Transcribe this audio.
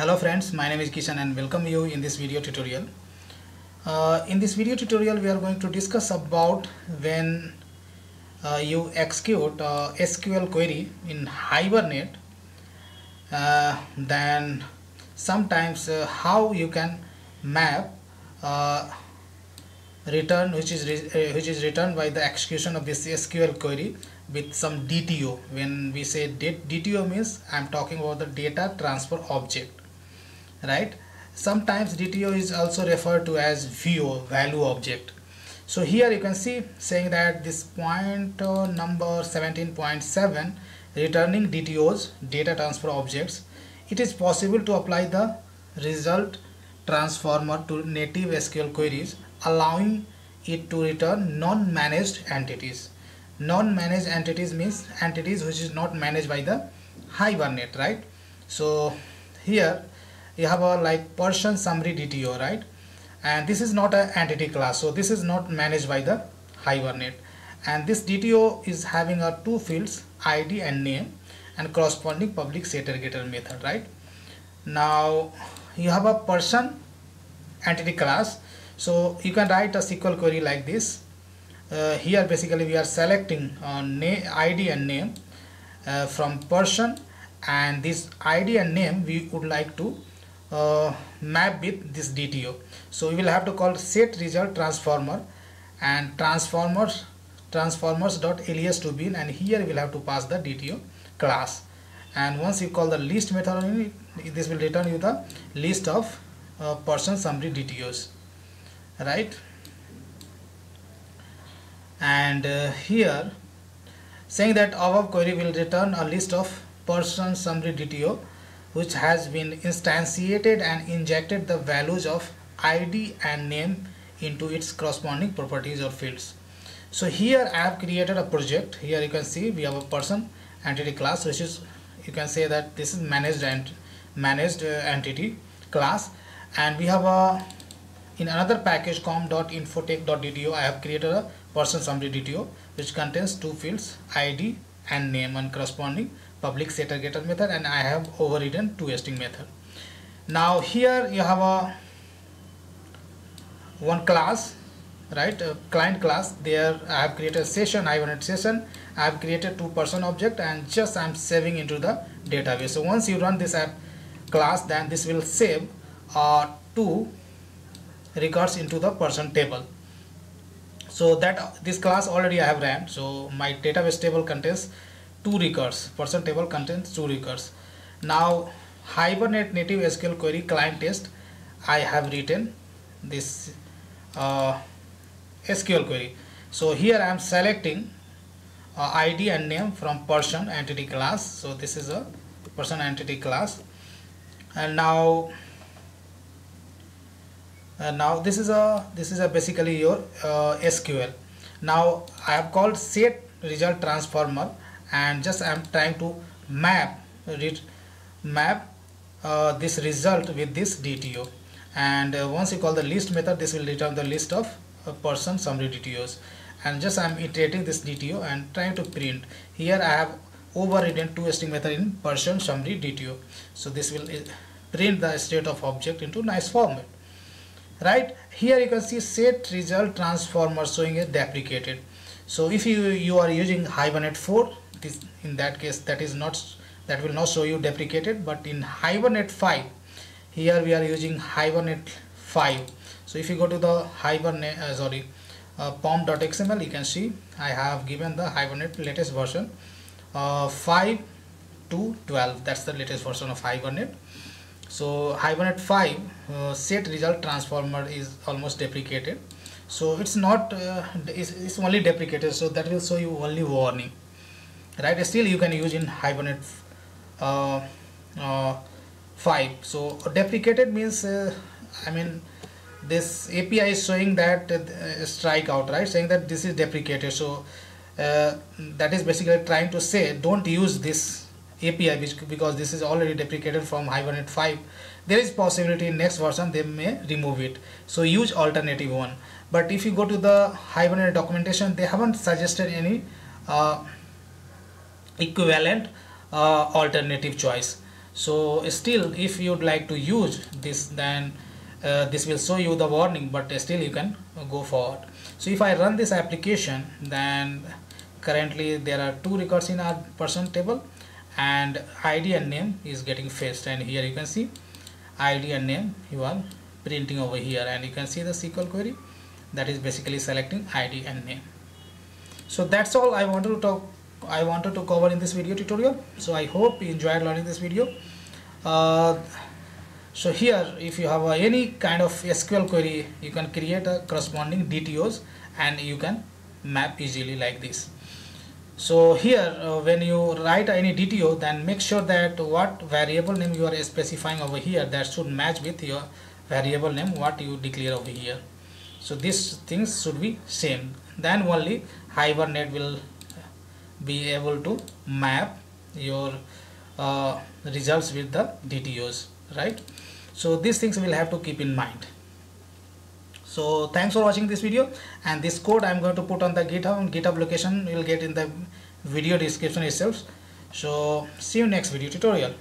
Hello friends, my name is Kishan and welcome you in this video tutorial. Uh, in this video tutorial we are going to discuss about when uh, you execute uh, SQL query in Hibernate uh, then sometimes uh, how you can map uh, return which is which is returned by the execution of this SQL query with some DTO when we say DTO means I'm talking about the data transfer object right? Sometimes DTO is also referred to as VO value object. So here you can see saying that this point uh, number 17.7 returning DTOs data transfer objects it is possible to apply the result transformer to native SQL queries allowing it to return non-managed entities. Non-managed entities means entities which is not managed by the Hibernate right? So here you have a like person summary DTO right? And this is not an entity class so this is not managed by the Hibernate. And this DTO is having a two fields ID and name and corresponding public setter getter method right? Now you have a person entity class so you can write a SQL query like this. Uh, here basically we are selecting uh, ID and name uh, from person and this ID and name we would like to uh, map with this DTO so we will have to call set result transformer and transformers transformers dot alias to bean and here we will have to pass the DTO class. And once you call the list method this will return you the list of uh, person summary DTOs right? And uh, here saying that our query will return a list of person summary DTO which has been instantiated and injected the values of ID and name into its corresponding properties or fields. So here I have created a project. Here you can see we have a person entity class which is you can say that this is managed and managed uh, entity class and we have a in another package com.infotech.dto I have created a person summary DTO which contains two fields ID and name and corresponding public setter getter method and I have overridden toString method. Now here you have a one class right? A client class. There I have created a session I wanted session. I have created two person object and just I'm saving into the database. So once you run this app class then this will save uh, two records into the person table. So that this class already I have ran. So my database table contains two records person table contains two records. Now hibernate native sql query client test i have written this uh, sql query. So here i am selecting uh, id and name from person entity class. So this is a person entity class. And now now this is a this is a basically your uh, sql now i have called set result transformer and just I'm trying to map read map uh, this result with this DTO and uh, once you call the list method this will return the list of uh, person summary DTOs and just I'm iterating this DTO and trying to print. Here I have overridden toString method in person summary DTO so this will uh, print the state of object into nice format. Right? Here you can see set result transformer showing a deprecated. So if you you are using hibernate 4 this in that case that is not that will not show you deprecated but in hibernate 5 here we are using hibernate 5 so if you go to the hibernate uh, sorry uh, pom.xml you can see I have given the hibernate latest version uh, 5 to 12 that's the latest version of hibernate. So hibernate 5 uh, set result transformer is almost deprecated. So it's not uh, it's, it's only deprecated. So that will show you only warning right still you can use in hibernate uh, uh, 5 so deprecated means uh, I mean this API is showing that uh, strike out right? Saying that this is deprecated. So uh, that is basically trying to say don't use this API which, because this is already deprecated from Hibernate 5 there is possibility in next version they may remove it. So use alternative one. But if you go to the Hibernate documentation they haven't suggested any uh, equivalent uh, alternative choice. So still if you'd like to use this then uh, this will show you the warning but still you can go forward. So if I run this application then currently there are two records in our person table and ID and name is getting fetched and here you can see ID and name you are printing over here and you can see the SQL query that is basically selecting ID and name. So that's all I wanted to talk I wanted to cover in this video tutorial so I hope you enjoyed learning this video. Uh, so here if you have uh, any kind of SQL query you can create a corresponding DTOs and you can map easily like this. So here uh, when you write any DTO then make sure that what variable name you are specifying over here that should match with your variable name what you declare over here. So these things should be same. Then only Hibernate will be able to map your uh, results with the DTOs right? So these things will have to keep in mind. So thanks for watching this video and this code I'm going to put on the github github location you will get in the video description itself. So see you next video tutorial